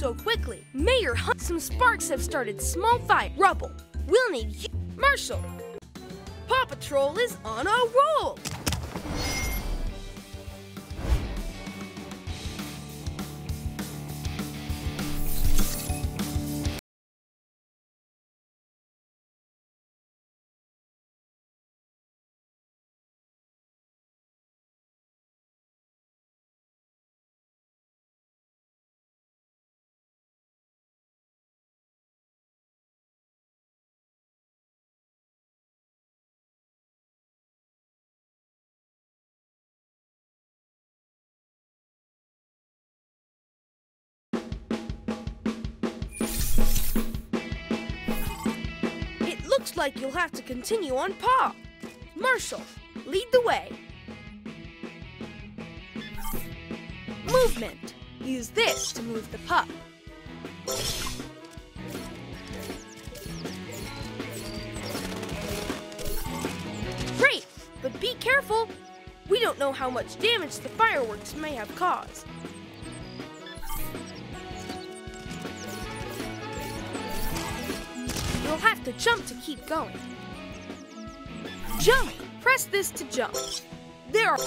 so quickly. Mayor Hunt, some sparks have started small fire. Rubble. We'll need you. Marshall. Paw Patrol is on a roll. Like you'll have to continue on Paw. Marshall, lead the way. Movement. Use this to move the pup. Great, but be careful. We don't know how much damage the fireworks may have caused. You'll have to jump to keep going. Jump! Press this to jump. There are...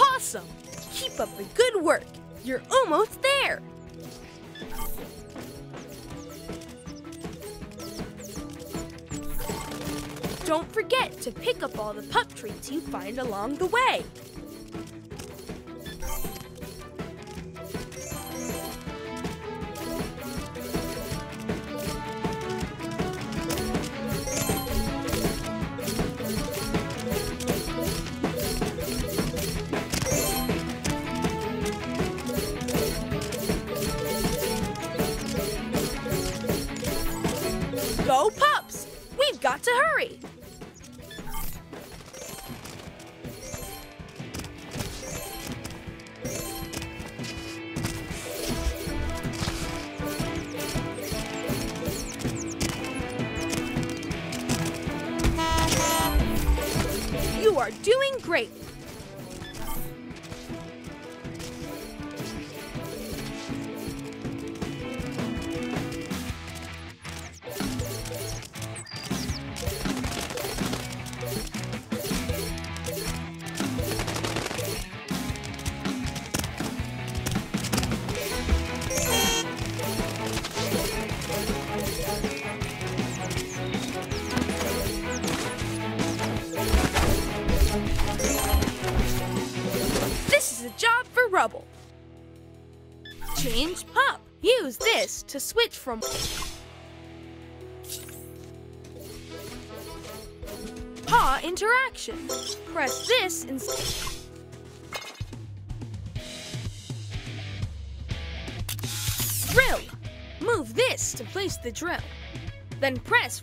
Awesome! Keep up the good work. You're almost there. Don't forget to pick up all the pup treats you find along the way. From paw interaction. Press this and drill. Move this to place the drill. Then press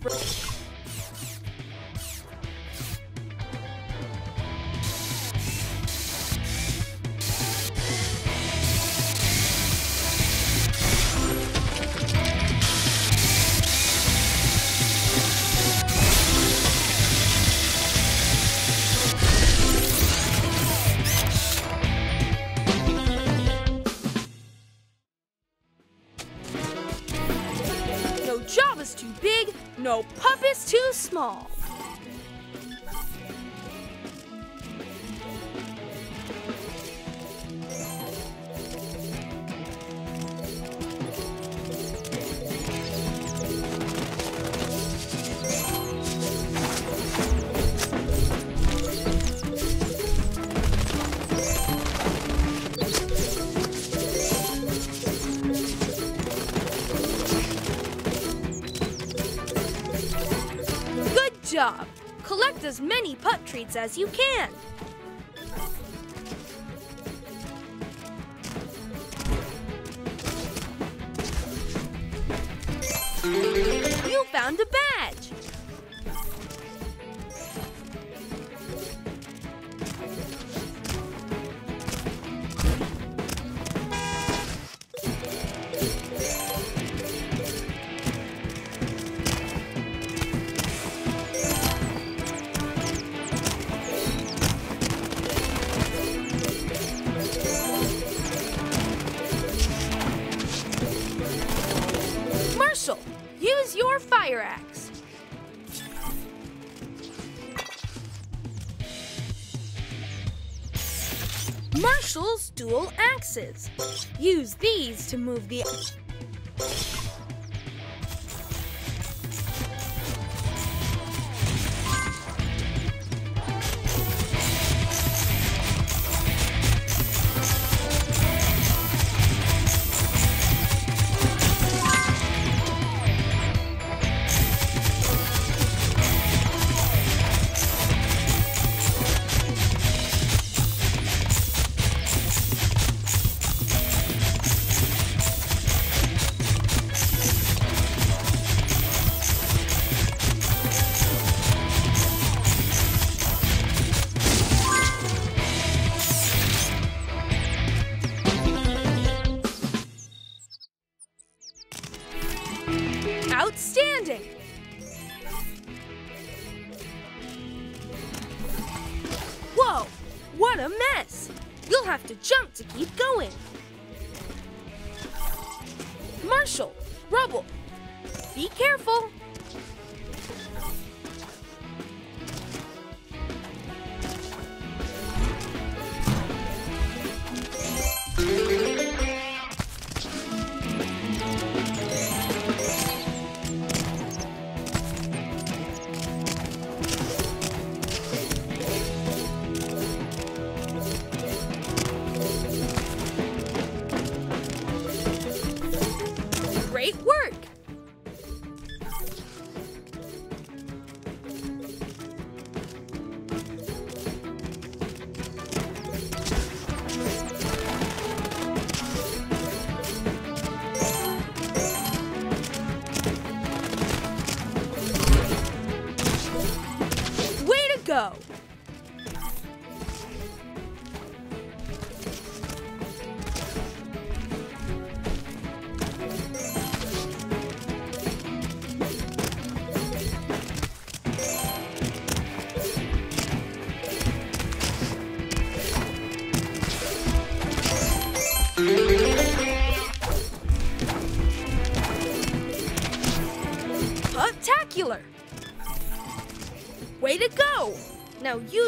어. Treats as you can. Axes. Use these to move the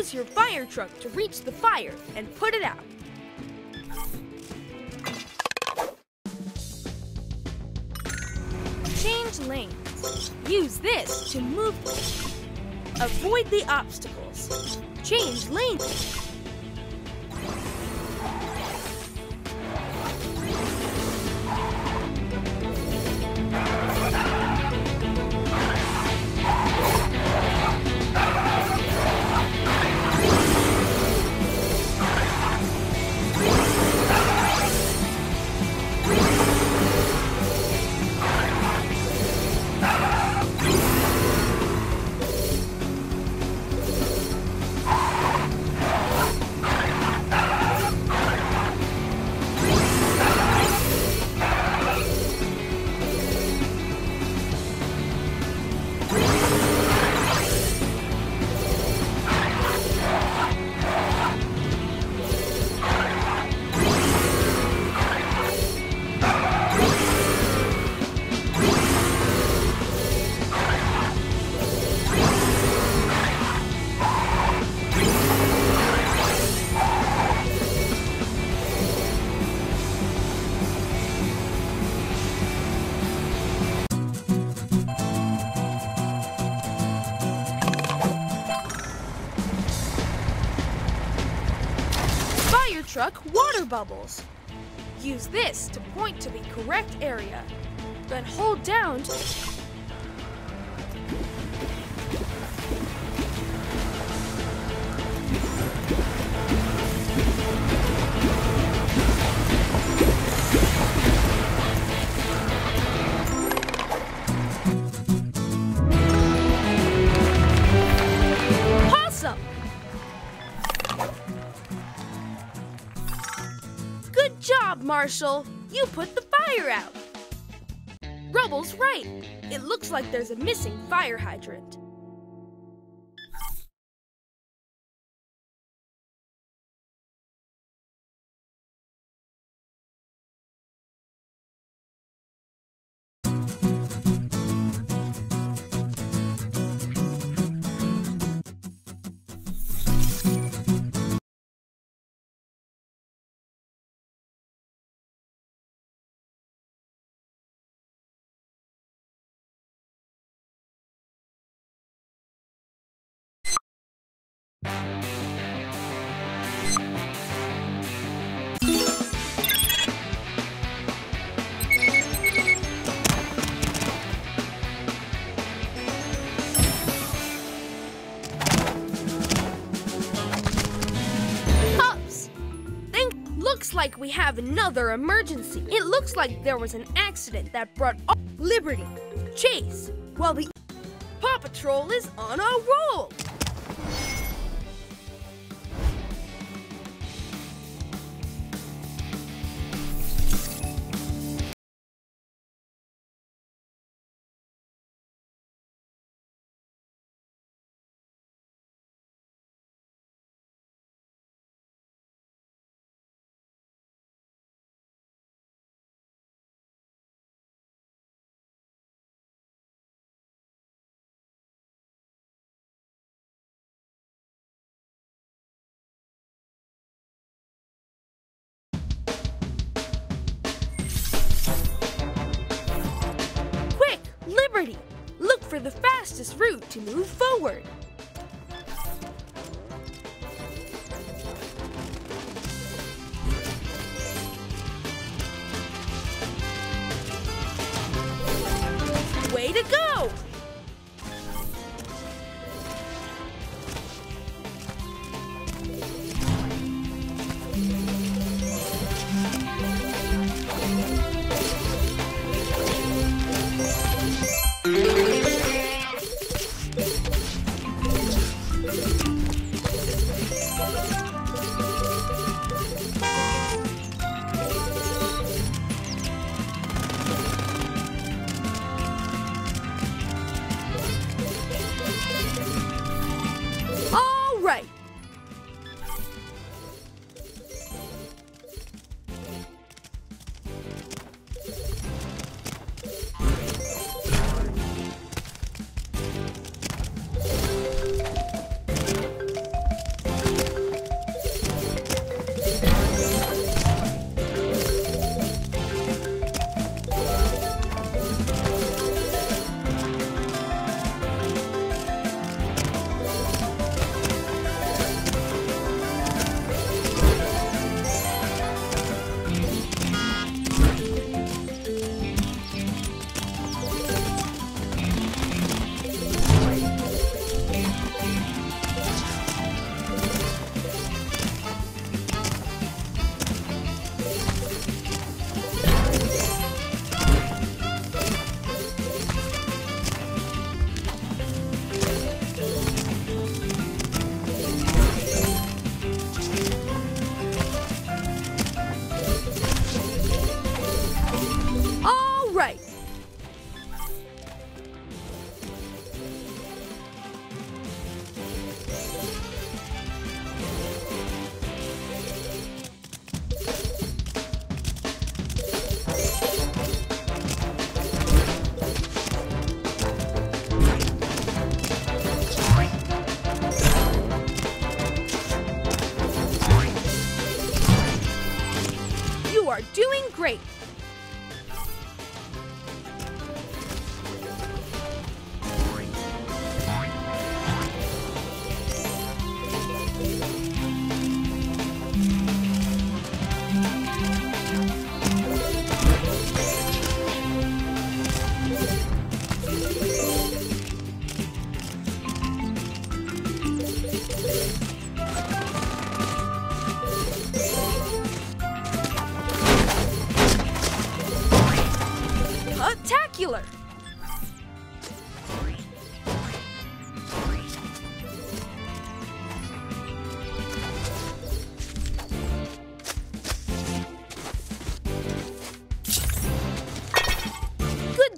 use your fire truck to reach the fire and put it out. Change lanes. Use this to move. Avoid the obstacles. Change lanes. Truck water bubbles. Use this to point to the correct area. Then hold down to You put the fire out. Rubble's right. It looks like there's a missing fire hydrant. Like we have another emergency. It looks like there was an accident that brought all Liberty, Chase, while the Paw Patrol is on a roll. Liberty! Look for the fastest route to move forward.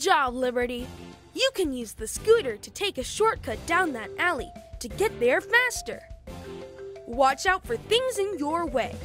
Job, Liberty. You can use the scooter to take a shortcut down that alley to get there faster. Watch out for things in your way.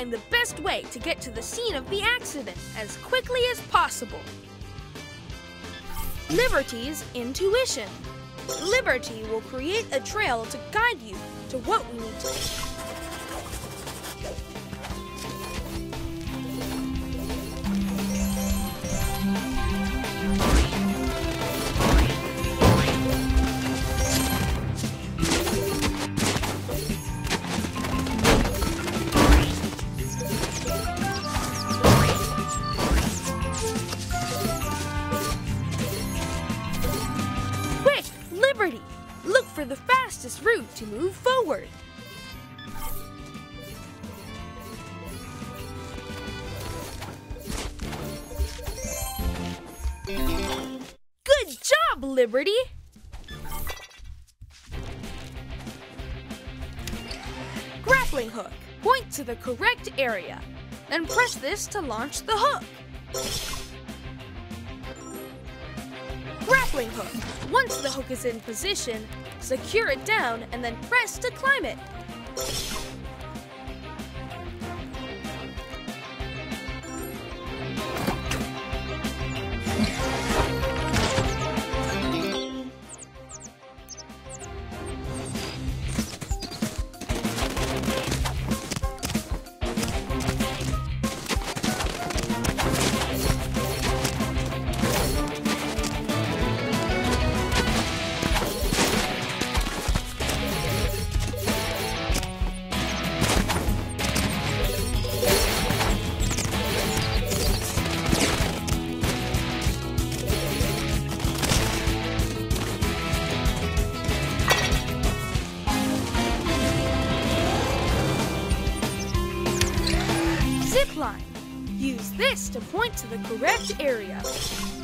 Find the best way to get to the scene of the accident as quickly as possible. Liberty's intuition. Liberty will create a trail to guide you to what we need to do. Area. Then press this to launch the hook. Grappling hook. Once the hook is in position, secure it down and then press to climb it. Area.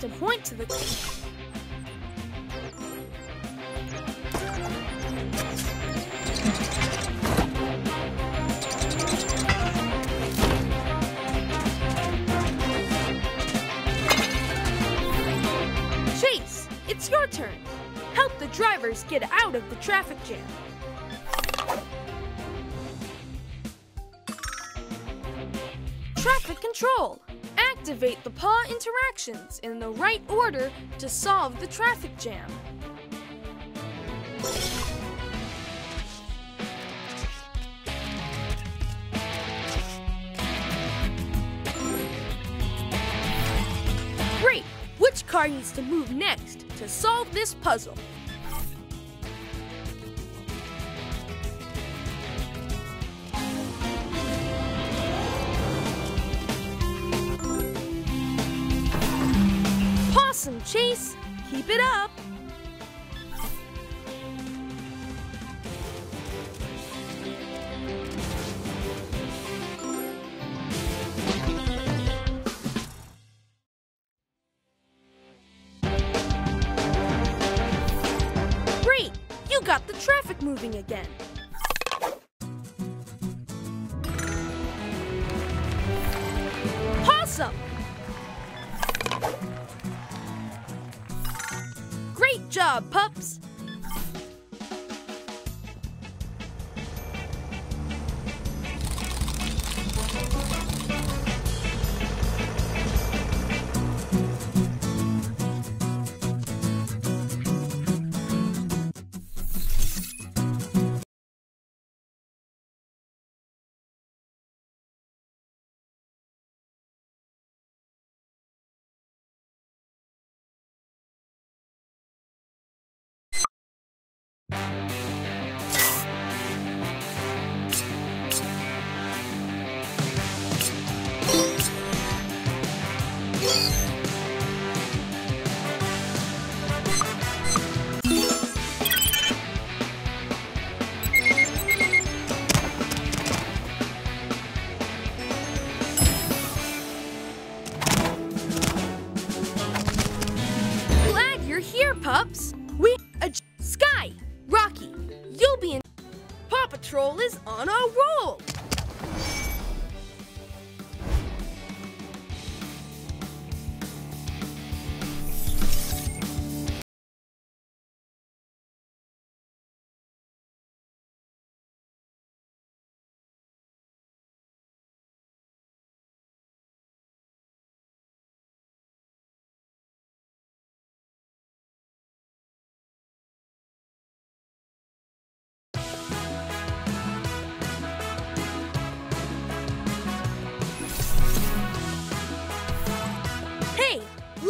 To point to the. Chase, it's your turn. Help the drivers get out of the traffic jam. Traffic control. Activate the paw interactions in right order to solve the traffic jam. Great! Which car needs to move next to solve this puzzle? Chase, keep it up.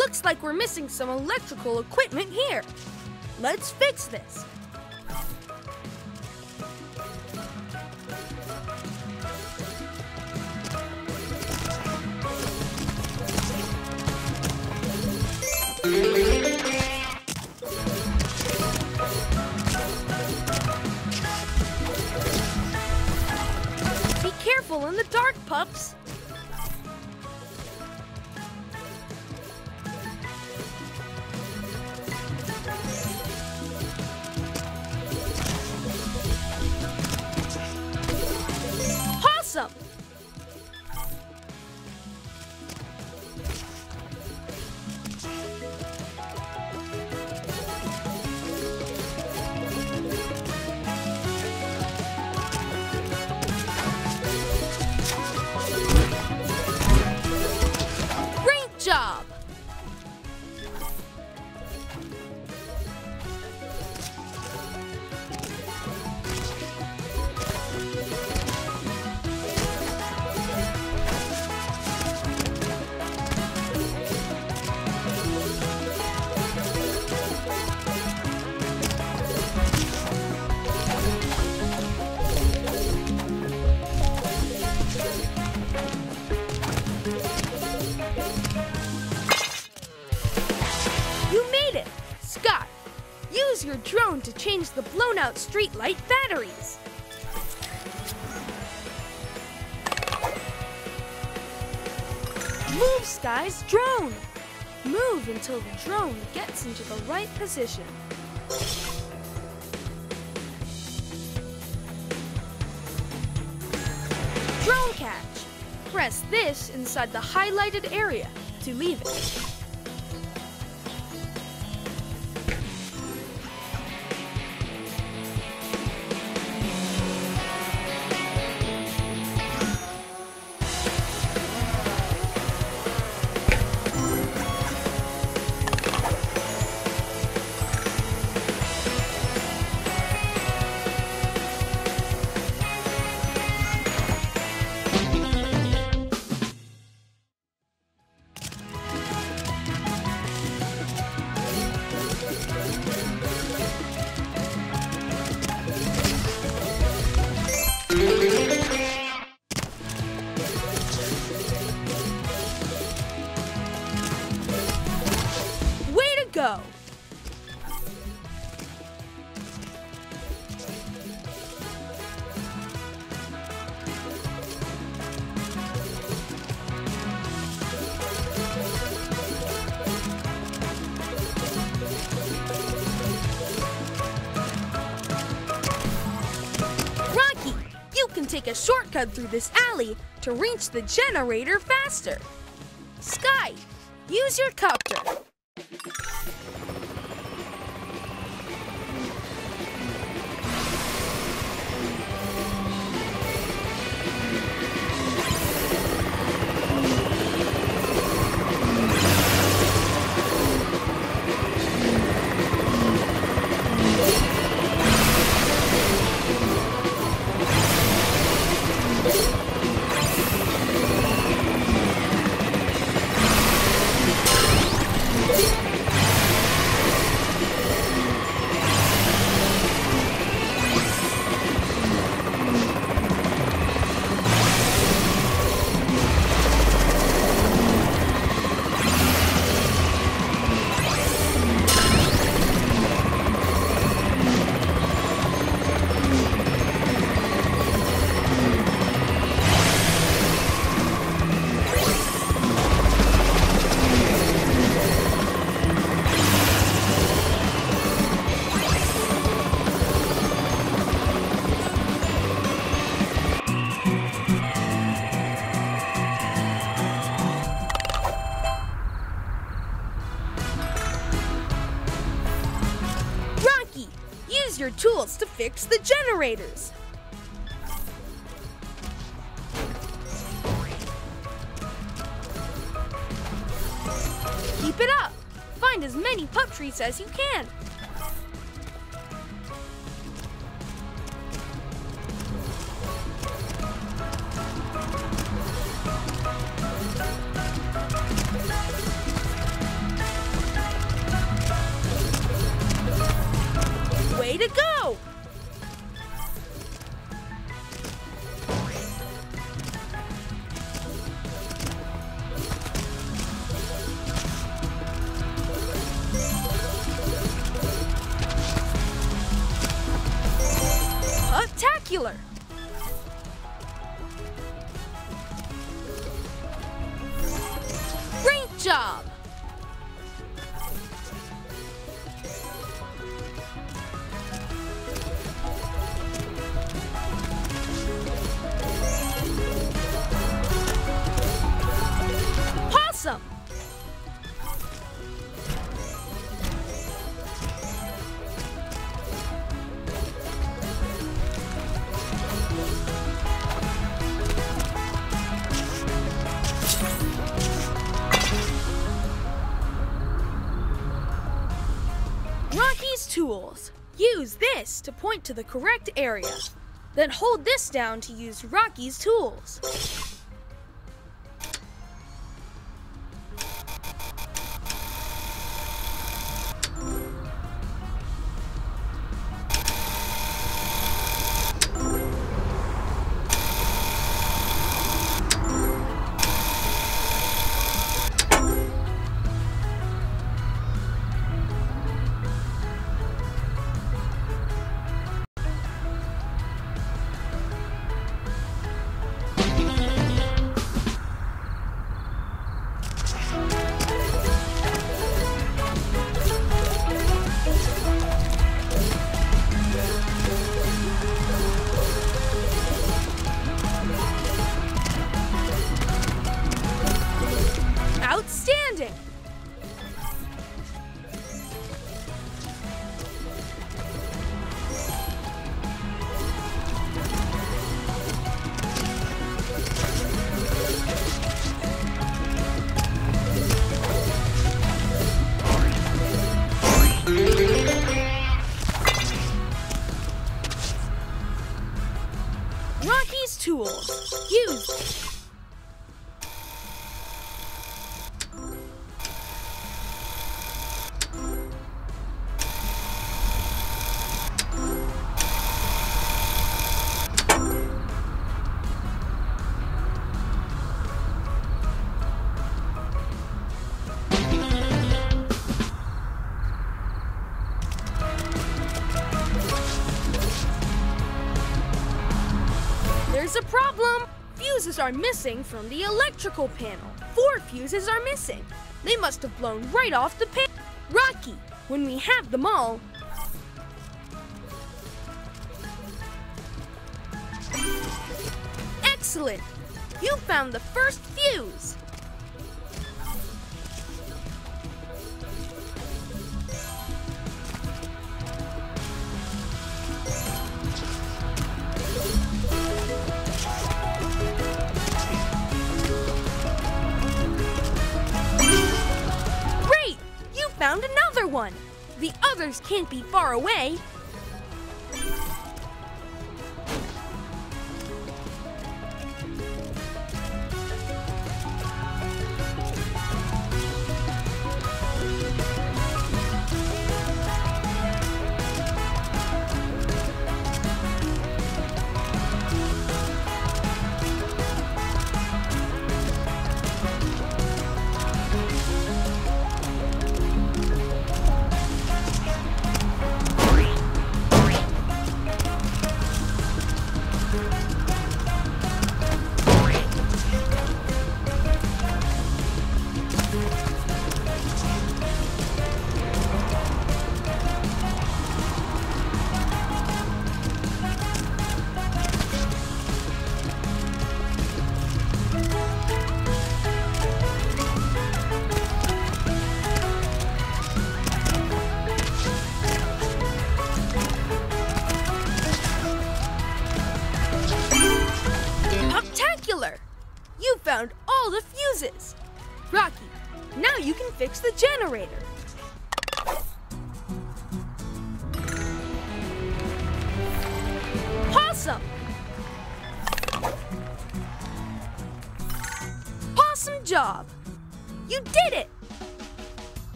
Looks like we're missing some electrical equipment here. Let's fix this. Be careful in the dark, pups. Awesome! Your drone to change the blown out streetlight batteries. Move, Skye's drone! Move until the drone gets into the right position. Drone catch. Press this inside the highlighted area to leave it. Through this alley to reach the generator faster. Skye, use your copter. Tools to fix the generators. Keep it up. Find as many pup treats as you can. To point to the correct area. Then hold this down to use Rocky's tools. Outstanding! Are missing from the electrical panel. Four fuses are missing. They must have blown right off the panel. Rocky, when we have them all. Excellent! You found the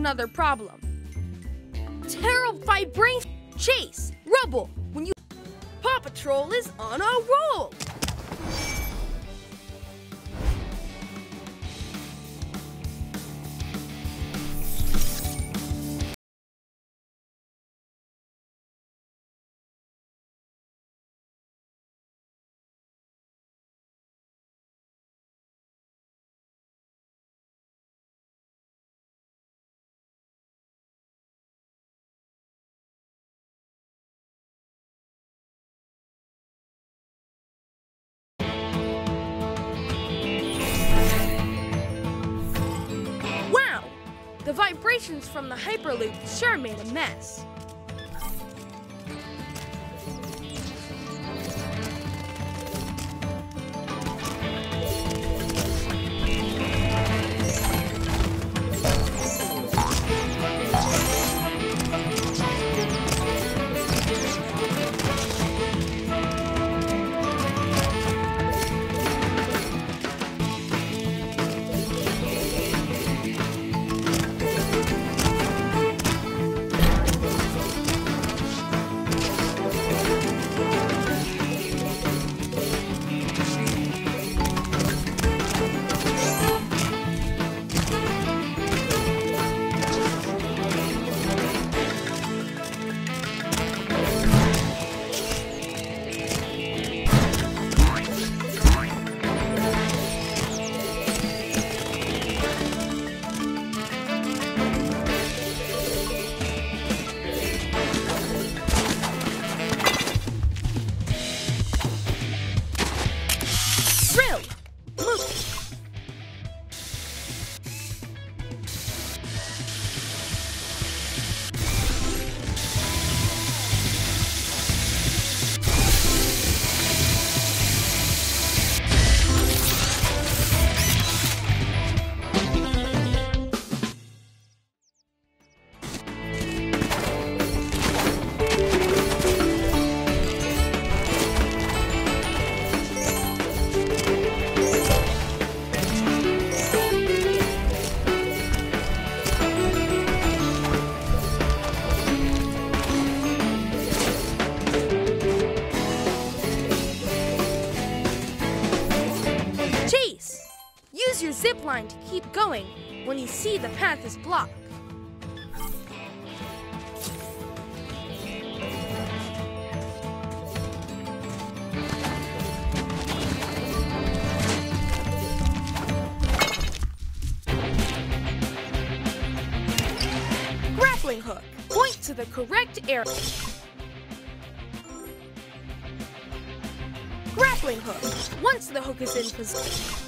another problem. Terror vibration chase rubble when you Paw Patrol is on a roll. Vibrations from the Hyperloop sure made a mess. You see the path is blocked. Grappling hook. Point to the correct area. Grappling hook. Once the hook is in position.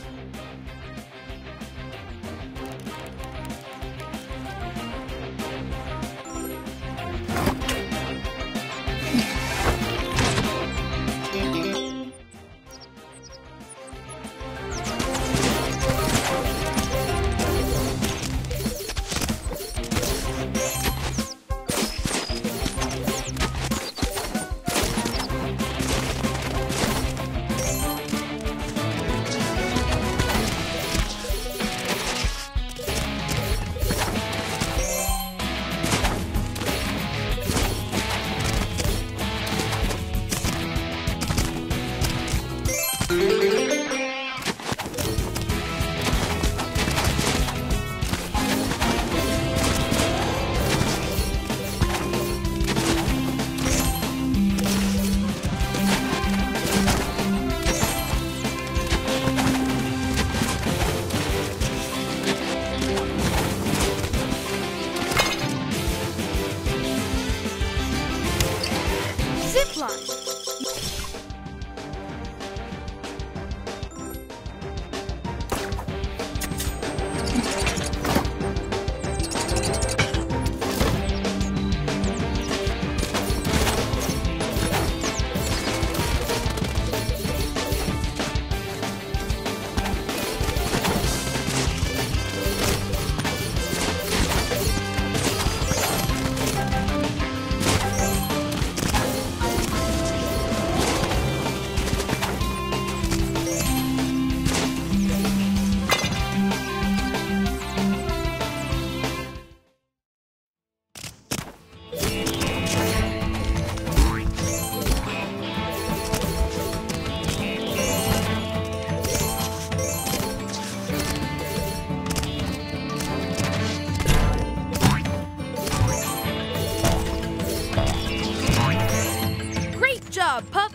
job, Puff!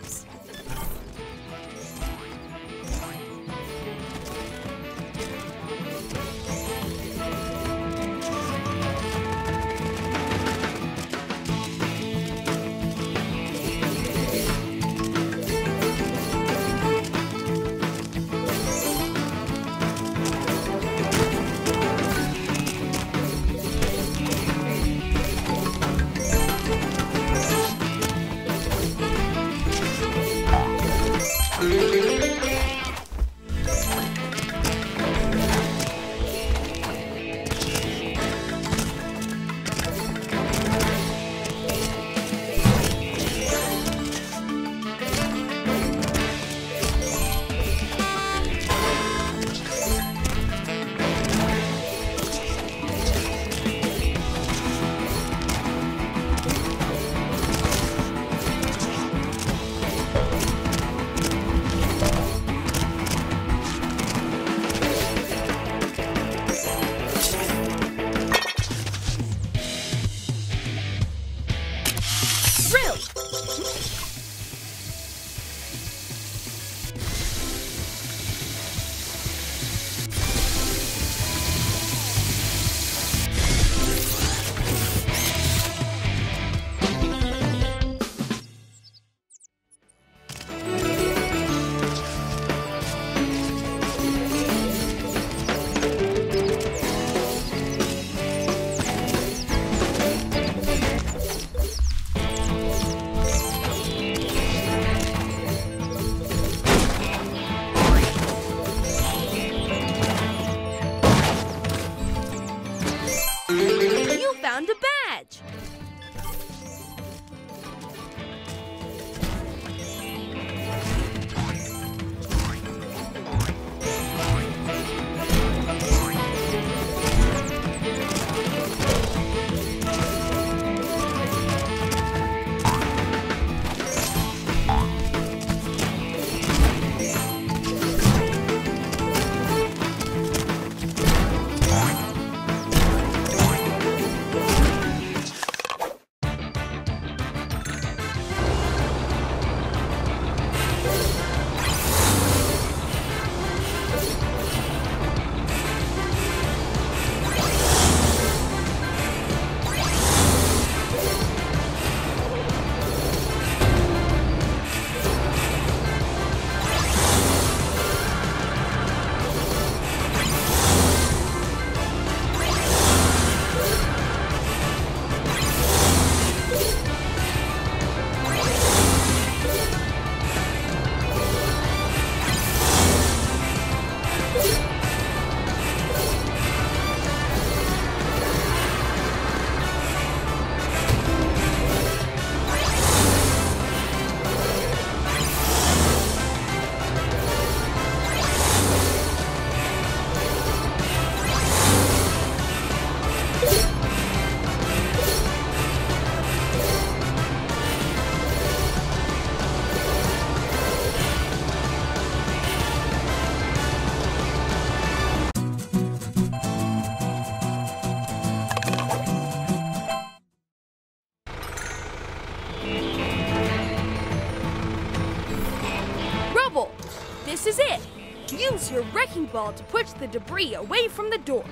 This is it. Use your wrecking ball to push the debris away from the door.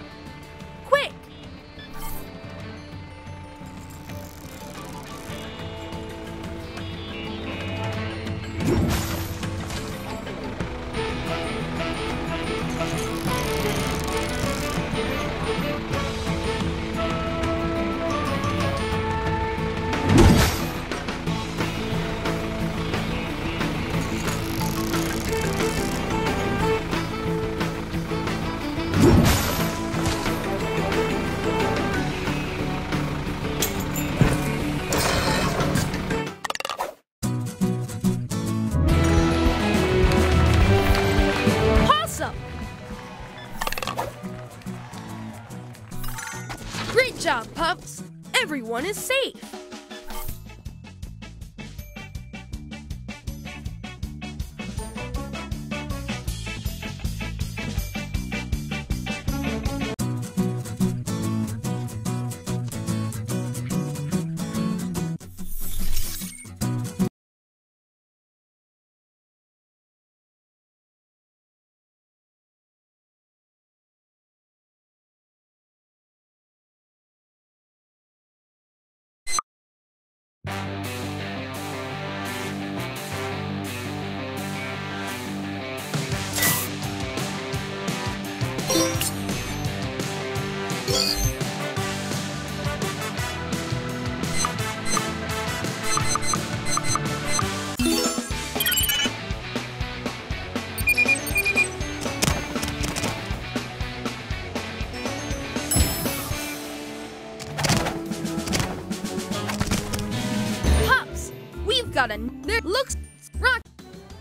Got a looks rock.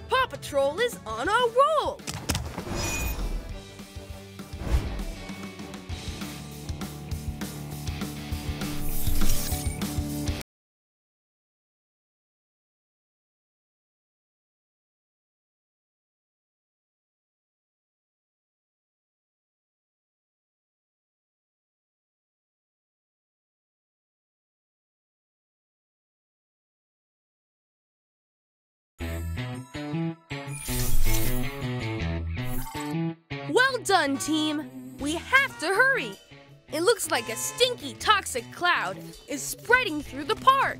Paw Patrol is on a roll. Done, team. We have to hurry. It looks like a stinky, toxic cloud is spreading through the park.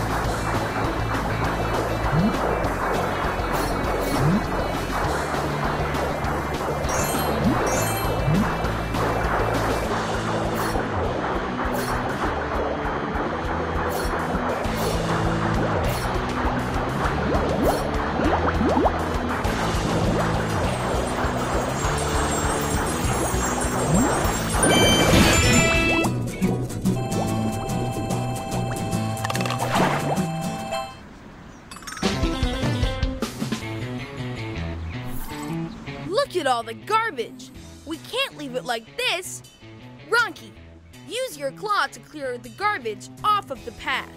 all the garbage! We can't leave it like this! Rocky, use your claw to clear the garbage off of the path.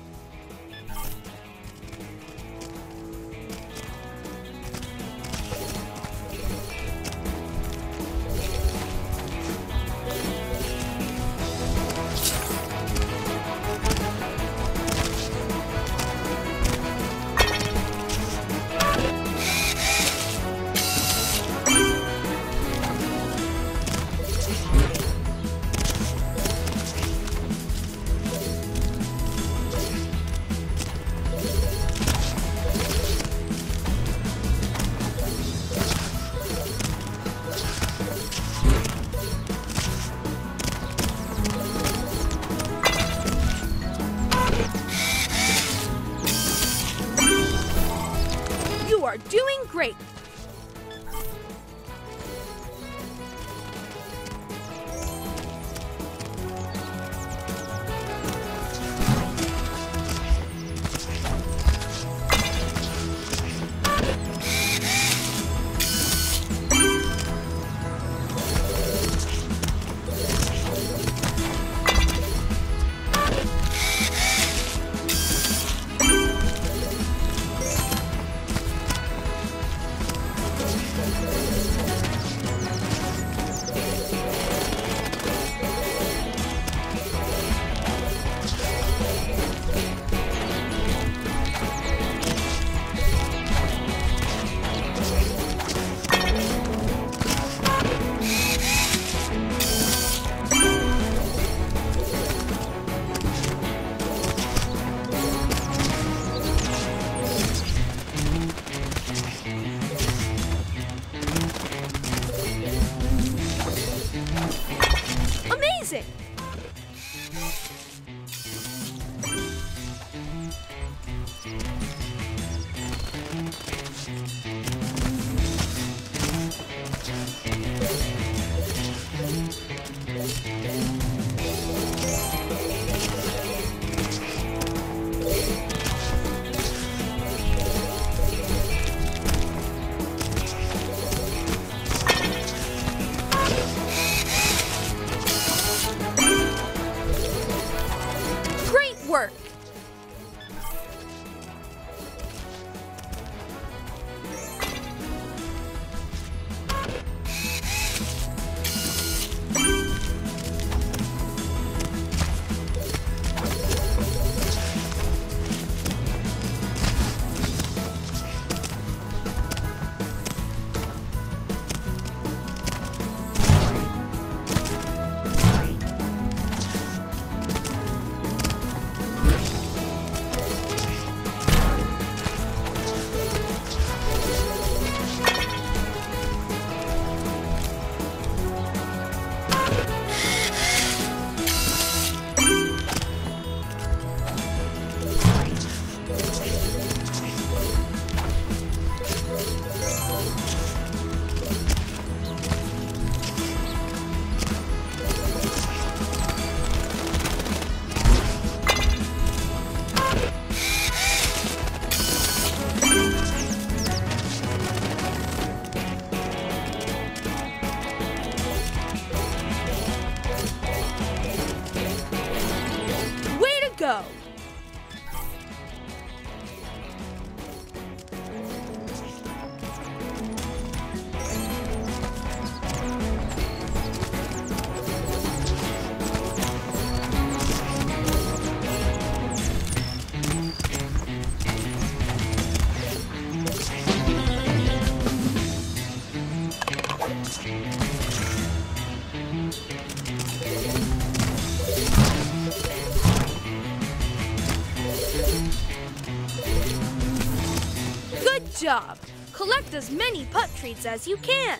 As many pup treats as you can.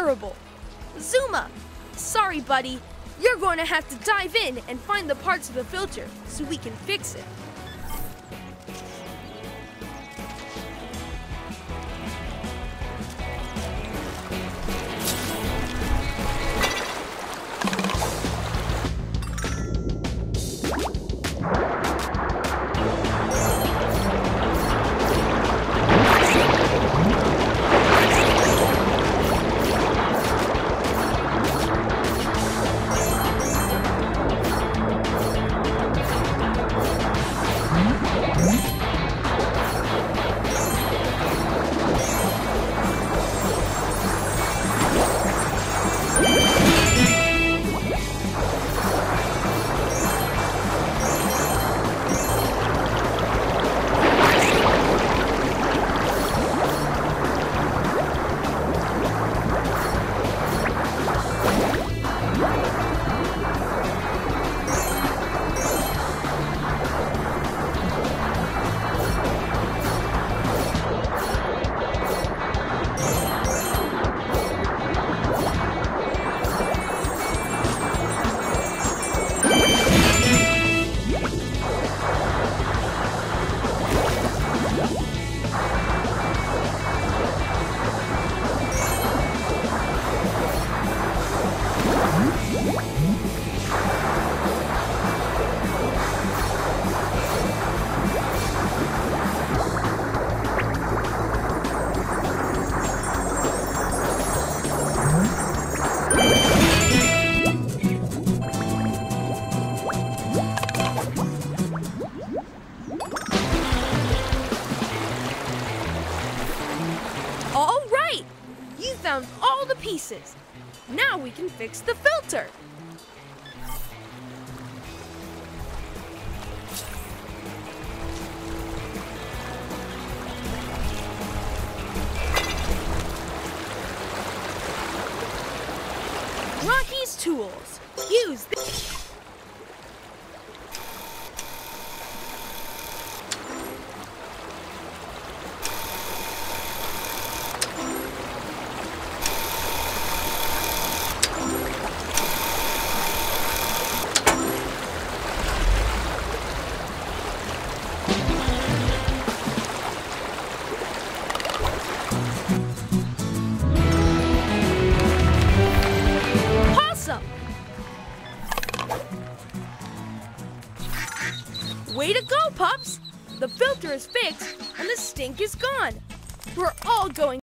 Terrible. Zuma, sorry, buddy. You're going to have to dive in and find the parts of the filter so we can fix it. Now we can fix the is fixed and the stink is gone. We're all going